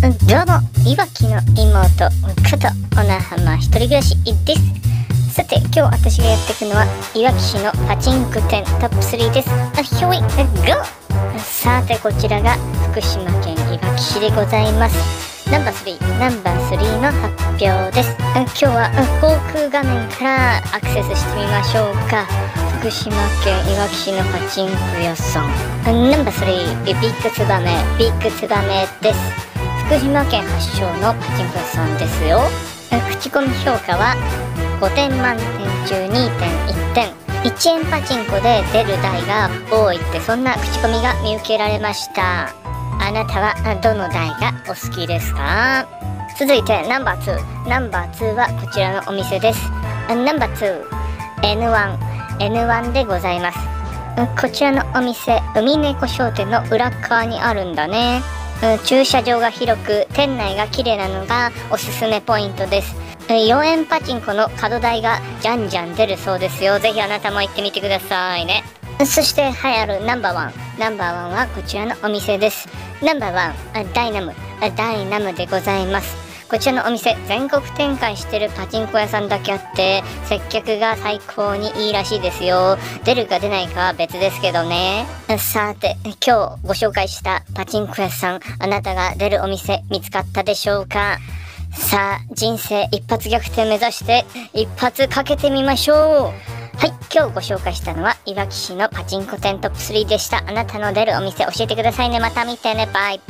どうも、いわきの妹、こと、小名浜一人暮らしです。さて、今日私がやっていくのは、いわき市のパチンコ店トップ3です。あひょい、ゴーさて、こちらが福島県いわき市でございます。ナンバー3、ナンバー3の発表です。今日は航空画面からアクセスしてみましょうか。福島県いわき市のパチンコ屋さん。ナンバー3、ビッグツバメ、ビッグツバメです。福島県発祥のパチンコ屋さんですよ。口コミ評価は5点満点中2.1点。1円パチンコで出る台が多いってそんな口コミが見受けられました。あなたはどの台がお好きですか？続いてナンバー2ナンバー2はこちらのお店です。ナンバー 2N1N1 でございます。こちらのお店海猫商店の裏側にあるんだね。ん駐車場が広く店内が綺麗なのがおすすめポイントです。4円パチンコの角台がじゃんじゃん出るそうですよ。ぜひあなたも行ってみてくださいね。そして栄えあるナンバーワンナンバーワンはこちらのお店です。ナンバーワンダイナム。ダイナムでございます。こちらのお店全国展開してるパチンコ屋さんだけあって接客が最高にいいらしいですよ。出るか出ないかは別ですけどね。さて今日ご紹介したパチンコ屋さんあなたが出るお店見つかったでしょうか？さあ人生一発逆転目指して一発かけてみましょう。はい今日ご紹介したのはいわき市のパチンコ店トップ3でした。あなたの出るお店教えてくださいね。また見てね。バイ。